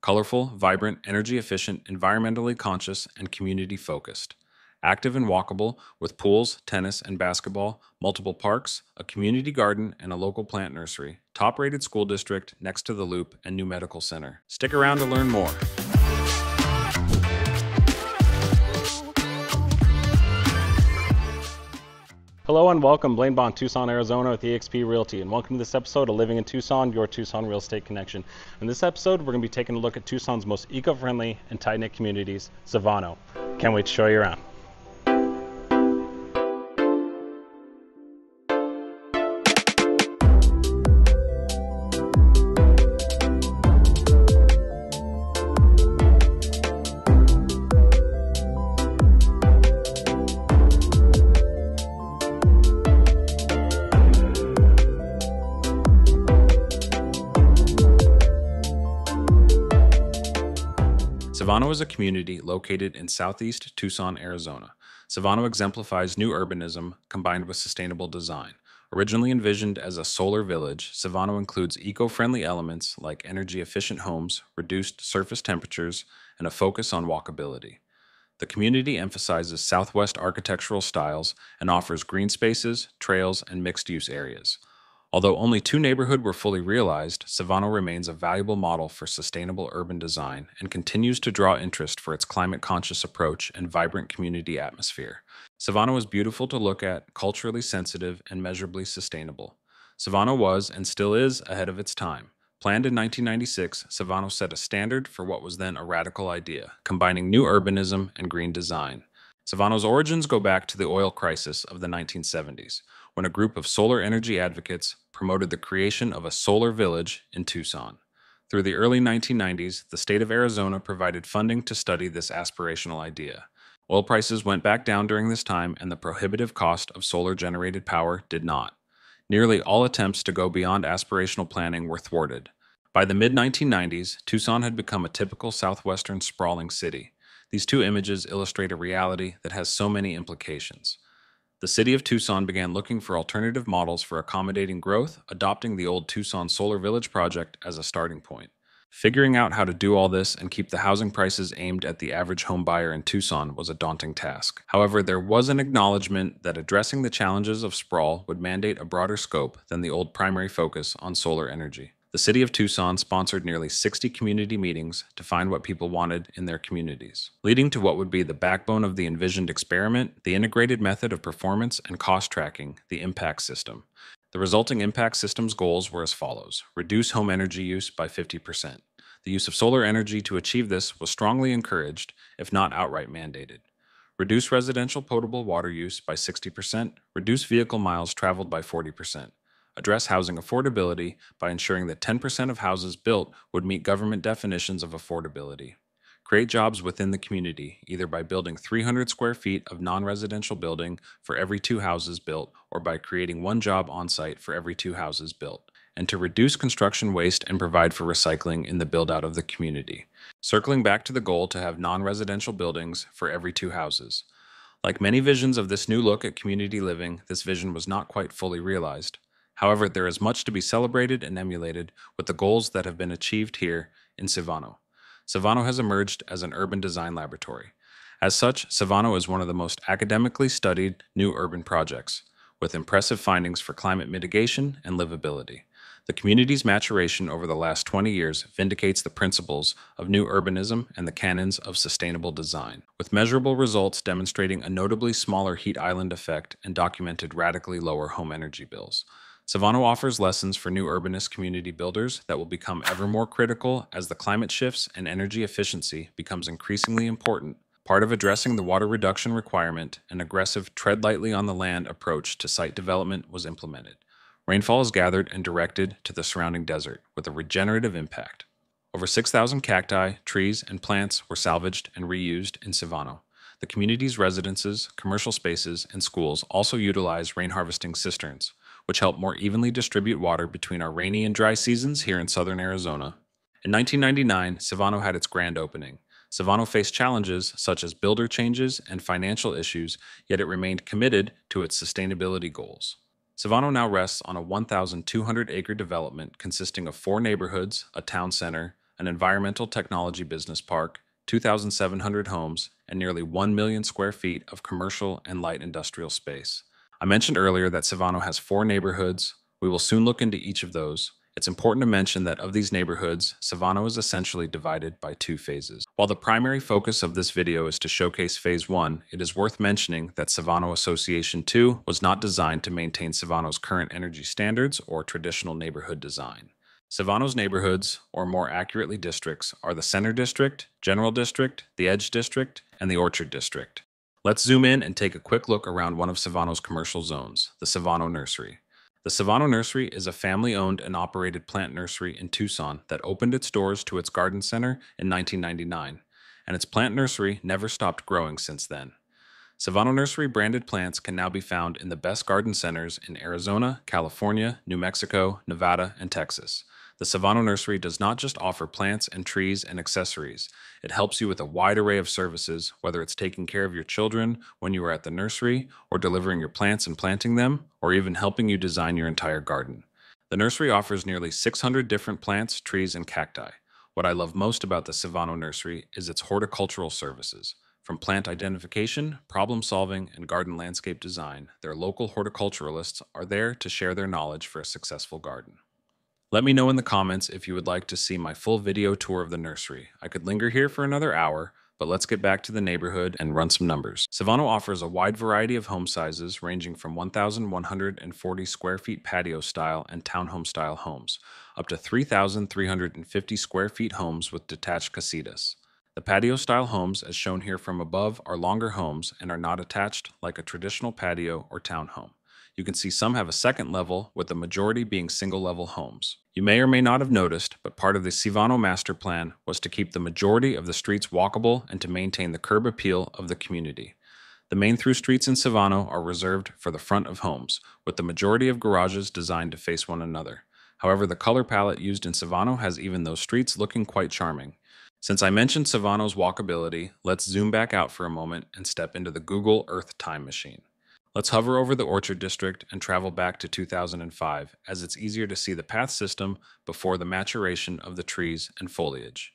colorful, vibrant, energy efficient, environmentally conscious, and community focused. Active and walkable with pools, tennis, and basketball, multiple parks, a community garden, and a local plant nursery. Top rated school district next to the Loop and new medical center. Stick around to learn more. Hello and welcome, Blaine Bond, Tucson, Arizona with eXp Realty, and welcome to this episode of Living in Tucson, your Tucson real estate connection. In this episode, we're going to be taking a look at Tucson's most eco-friendly and tight-knit communities, Civano. Can't wait to show you around. Civano is a community located in southeast Tucson, Arizona. Civano exemplifies new urbanism combined with sustainable design. Originally envisioned as a solar village, Civano includes eco friendly elements like energy efficient homes, reduced surface temperatures, and a focus on walkability. The community emphasizes Southwest architectural styles and offers green spaces, trails, and mixed use areas. Although only two neighborhoods were fully realized, Civano remains a valuable model for sustainable urban design and continues to draw interest for its climate conscious approach and vibrant community atmosphere. Civano is beautiful to look at, culturally sensitive, and measurably sustainable. Civano was and still is ahead of its time. Planned in 1996, Civano set a standard for what was then a radical idea, combining new urbanism and green design. Civano's origins go back to the oil crisis of the 1970s when a group of solar energy advocates promoted the creation of a solar village in Tucson. Through the early 1990s, the state of Arizona provided funding to study this aspirational idea. Oil prices went back down during this time, and the prohibitive cost of solar generated power did not. Nearly all attempts to go beyond aspirational planning were thwarted. By the mid 1990s, Tucson had become a typical southwestern sprawling city. These two images illustrate a reality that has so many implications. The city of Tucson began looking for alternative models for accommodating growth, adopting the old Tucson Solar Village project as a starting point. Figuring out how to do all this and keep the housing prices aimed at the average home buyer in Tucson was a daunting task. However, there was an acknowledgement that addressing the challenges of sprawl would mandate a broader scope than the old primary focus on solar energy. The city of Tucson sponsored nearly 60 community meetings to find what people wanted in their communities, leading to what would be the backbone of the envisioned experiment the integrated method of performance and cost tracking, the impact system. The resulting impact system's goals were as follows reduce home energy use by 50%. The use of solar energy to achieve this was strongly encouraged, if not outright mandated. Reduce residential potable water use by 60%, reduce vehicle miles traveled by 40% address housing affordability by ensuring that 10% of houses built would meet government definitions of affordability. Create jobs within the community, either by building 300 square feet of non residential building for every two houses built, or by creating one job on site for every two houses built. And to reduce construction waste and provide for recycling in the build out of the community. Circling back to the goal to have non residential buildings for every two houses. Like many visions of this new look at community living, this vision was not quite fully realized. However, there is much to be celebrated and emulated with the goals that have been achieved here in Civano. Civano has emerged as an urban design laboratory. As such, Civano is one of the most academically studied new urban projects, with impressive findings for climate mitigation and livability. The community's maturation over the last 20 years vindicates the principles of new urbanism and the canons of sustainable design, with measurable results demonstrating a notably smaller heat island effect and documented radically lower home energy bills. Civano offers lessons for new urbanist community builders that will become ever more critical as the climate shifts and energy efficiency becomes increasingly important. Part of addressing the water reduction requirement, an aggressive tread lightly on the land approach to site development was implemented. Rainfall is gathered and directed to the surrounding desert with a regenerative impact. Over 6,000 cacti, trees, and plants were salvaged and reused in Civano. The community's residences, commercial spaces, and schools also utilize rain harvesting cisterns, which help more evenly distribute water between our rainy and dry seasons here in southern Arizona. In 1999, Civano had its grand opening. Civano faced challenges such as builder changes and financial issues, yet it remained committed to its sustainability goals. Civano now rests on a 1,200 acre development consisting of four neighborhoods, a town center, an environmental technology business park, 2,700 homes, and nearly 1 million square feet of commercial and light industrial space. I mentioned earlier that Civano has four neighborhoods. We will soon look into each of those. It's important to mention that of these neighborhoods, Civano is essentially divided by two phases. While the primary focus of this video is to showcase Phase 1, it is worth mentioning that Civano Association 2 was not designed to maintain Civano's current energy standards or traditional neighborhood design. Civano's neighborhoods, or more accurately districts, are the Center District, General District, the Edge District, and the Orchard District. Let's zoom in and take a quick look around one of Civano's commercial zones, the Civano Nursery. The Civano Nursery is a family owned and operated plant nursery in Tucson that opened its doors to its garden center in 1999, and its plant nursery never stopped growing since then. Civano Nursery branded plants can now be found in the best garden centers in Arizona, California, New Mexico, Nevada, and Texas. The Civano Nursery does not just offer plants and trees and accessories. It helps you with a wide array of services, whether it's taking care of your children when you are at the nursery, or delivering your plants and planting them, or even helping you design your entire garden. The nursery offers nearly 600 different plants, trees, and cacti. What I love most about the Civano Nursery is its horticultural services. From plant identification, problem solving, and garden landscape design, their local horticulturalists are there to share their knowledge for a successful garden. Let me know in the comments if you would like to see my full video tour of the nursery. I could linger here for another hour, but let's get back to the neighborhood and run some numbers. Civano offers a wide variety of home sizes ranging from 1,140 square feet patio style and townhome style homes, up to 3,350 square feet homes with detached casitas. The patio style homes, as shown here from above, are longer homes and are not attached like a traditional patio or townhome. You can see some have a second level, with the majority being single level homes. You may or may not have noticed, but part of the Civano master plan was to keep the majority of the streets walkable and to maintain the curb appeal of the community. The main through streets in Civano are reserved for the front of homes, with the majority of garages designed to face one another. However, the color palette used in Civano has even those streets looking quite charming. Since I mentioned Civano's walkability, let's zoom back out for a moment and step into the Google Earth Time Machine. Let's hover over the Orchard District and travel back to 2005, as it's easier to see the path system before the maturation of the trees and foliage.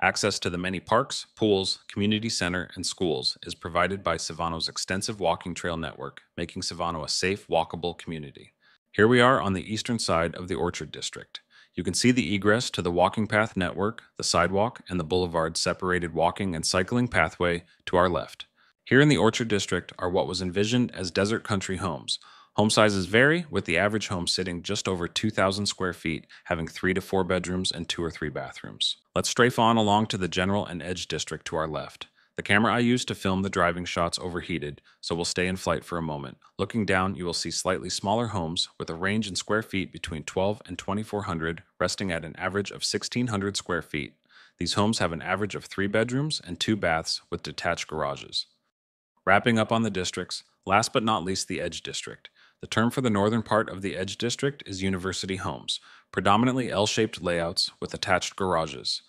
Access to the many parks, pools, community center, and schools is provided by Civano's extensive walking trail network, making Civano a safe, walkable community. Here we are on the eastern side of the Orchard District. You can see the egress to the walking path network, the sidewalk, and the boulevard separated walking and cycling pathway to our left. Here in the Orchard District are what was envisioned as desert country homes. Home sizes vary, with the average home sitting just over 2,000 square feet, having three to four bedrooms and two or three bathrooms. Let's strafe on along to the General and Edge District to our left. The camera I used to film the driving shots overheated, so we'll stay in flight for a moment. Looking down, you will see slightly smaller homes with a range in square feet between 12 and 2400, resting at an average of 1600 square feet. These homes have an average of three bedrooms and two baths with detached garages. Wrapping up on the districts, last but not least the Edge District. The term for the northern part of the Edge District is university homes, predominantly L shaped layouts with attached garages,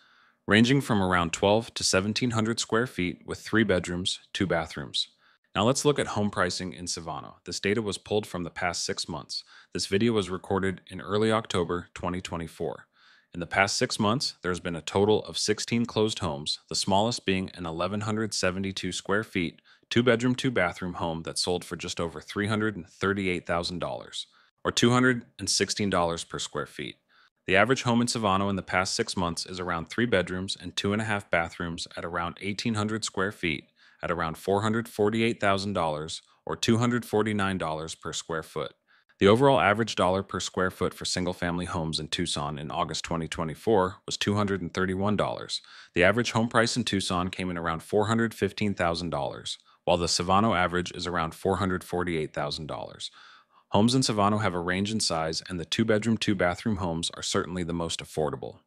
ranging from around 12 to 1700 square feet with three bedrooms, two bathrooms. Now let's look at home pricing in Civano. This data was pulled from the past six months. This video was recorded in early October 2024. In the past six months, there has been a total of 16 closed homes, the smallest being an 1,172 square feet, two bedroom, two bathroom home that sold for just over $338,000, or $216 per square feet. The average home in Civano in the past six months is around three bedrooms and two and a half bathrooms at around 1,800 square feet at around $448,000 or $249 per square foot. The overall average dollar per square foot for single family homes in Tucson in August 2024 was $231. The average home price in Tucson came in around $415,000, while the Civano average is around $448,000. Homes in Civano have a range in size, and the two bedroom, two bathroom homes are certainly the most affordable.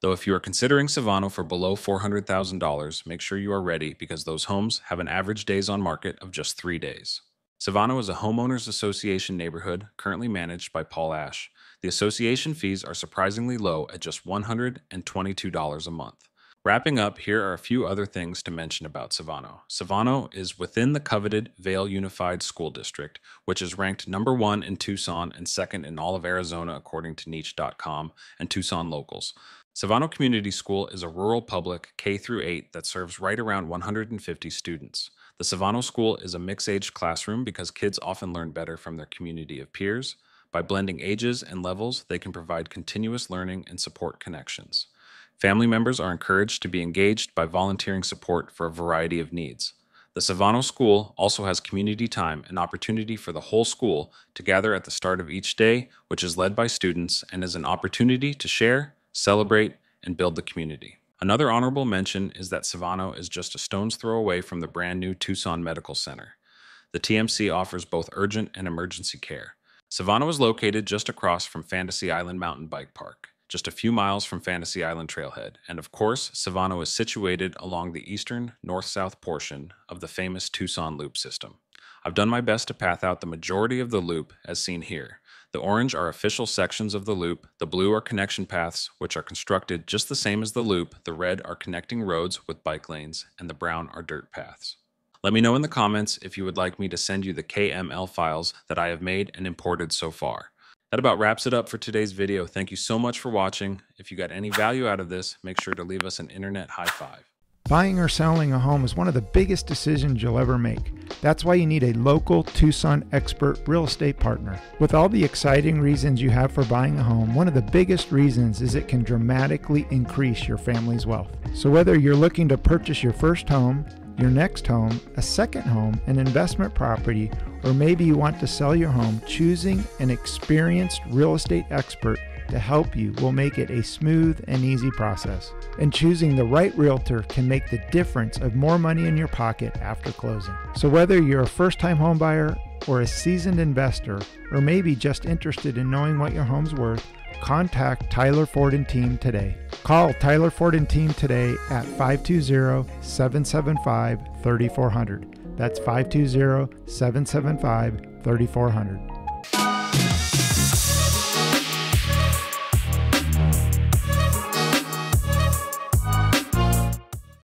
Though, if you are considering Civano for below $400,000, make sure you are ready because those homes have an average days on market of just three days. Civano is a homeowners association neighborhood currently managed by Paul Ash. The association fees are surprisingly low at just $122 a month. Wrapping up, here are a few other things to mention about Civano. Civano is within the coveted Vail Unified School District, which is ranked number one in Tucson and second in all of Arizona according to Niche.com and Tucson Locals. Civano Community School is a rural public K through 8 that serves right around 150 students. The Civano School is a mixed-age classroom because kids often learn better from their community of peers. By blending ages and levels, they can provide continuous learning and support connections. Family members are encouraged to be engaged by volunteering support for a variety of needs. The Civano School also has community time, an opportunity for the whole school to gather at the start of each day, which is led by students and is an opportunity to share, celebrate, and build the community. Another honorable mention is that Civano is just a stone's throw away from the brand new Tucson Medical Center. The TMC offers both urgent and emergency care. Civano is located just across from Fantasy Island Mountain Bike Park, just a few miles from Fantasy Island Trailhead. And of course, Civano is situated along the eastern north south portion of the famous Tucson Loop system. I've done my best to path out the majority of the loop as seen here. The orange are official sections of the loop, the blue are connection paths, which are constructed just the same as the loop, the red are connecting roads with bike lanes, and the brown are dirt paths. Let me know in the comments if you would like me to send you the KML files that I have made and imported so far. That about wraps it up for today's video. Thank you so much for watching. If you got any value out of this, make sure to leave us an internet high five. Buying or selling a home is one of the biggest decisions you'll ever make. That's why you need a local Tucson expert real estate partner. With all the exciting reasons you have for buying a home, one of the biggest reasons is it can dramatically increase your family's wealth. So whether you're looking to purchase your first home, your next home, a second home, an investment property, or maybe you want to sell your home, choosing an experienced real estate expert to help you will make it a smooth and easy process. And choosing the right realtor can make the difference of more money in your pocket after closing. So whether you're a first-time homebuyer or a seasoned investor, or maybe just interested in knowing what your home's worth, contact Tyler Ford and team today. Call Tyler Ford and team today at 520-775-3400. That's 520-775-3400.